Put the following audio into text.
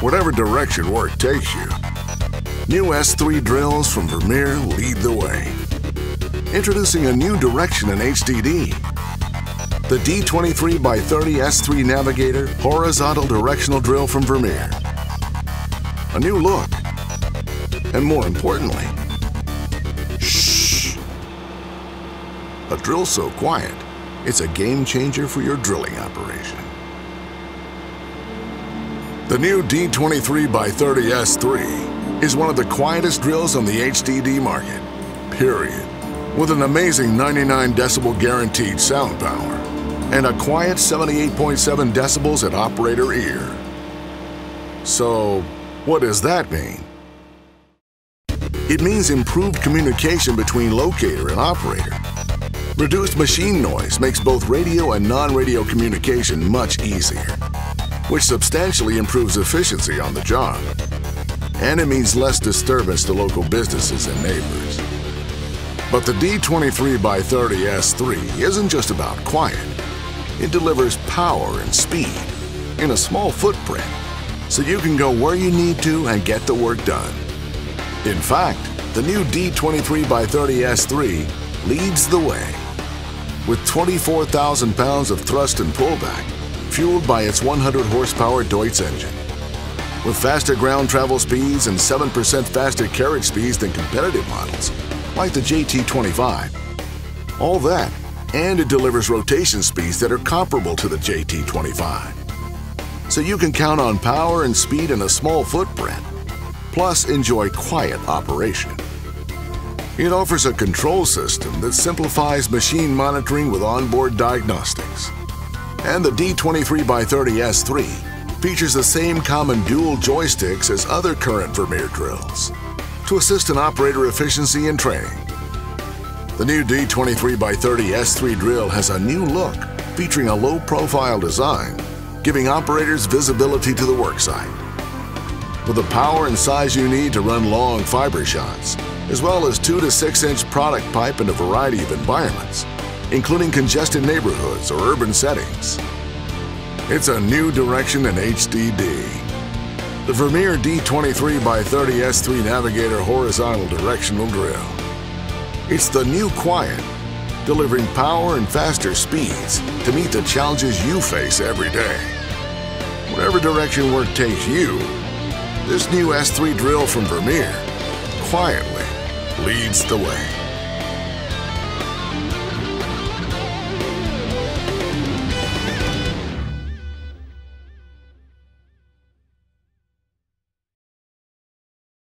whatever direction work takes you. New S3 drills from Vermeer lead the way. Introducing a new direction in HDD. The D23 by 30 S3 Navigator horizontal directional drill from Vermeer. A new look. And more importantly, shh. A drill so quiet, it's a game changer for your drilling operation. The new D23 by 30 S3 is one of the quietest drills on the HDD market, period. With an amazing 99 decibel guaranteed sound power and a quiet 78.7 decibels at operator ear. So, what does that mean? It means improved communication between locator and operator. Reduced machine noise makes both radio and non-radio communication much easier which substantially improves efficiency on the job. And it means less disturbance to local businesses and neighbors. But the D23 by 30 S3 isn't just about quiet. It delivers power and speed in a small footprint, so you can go where you need to and get the work done. In fact, the new D23 by 30 S3 leads the way. With 24,000 pounds of thrust and pullback, fueled by its 100 horsepower Deutz engine. With faster ground travel speeds and 7% faster carriage speeds than competitive models, like the JT25. All that, and it delivers rotation speeds that are comparable to the JT25. So you can count on power and speed in a small footprint, plus enjoy quiet operation. It offers a control system that simplifies machine monitoring with onboard diagnostics and the D23x30S3 features the same common dual joysticks as other current Vermeer drills to assist in operator efficiency and training. The new D23x30S3 drill has a new look featuring a low-profile design, giving operators visibility to the worksite. With the power and size you need to run long fiber shots, as well as 2 to 6 inch product pipe in a variety of environments, including congested neighborhoods or urban settings. It's a new direction in HDD. The Vermeer D23 by 30 S3 Navigator horizontal directional drill. It's the new Quiet, delivering power and faster speeds to meet the challenges you face every day. Whatever direction work takes you, this new S3 drill from Vermeer quietly leads the way.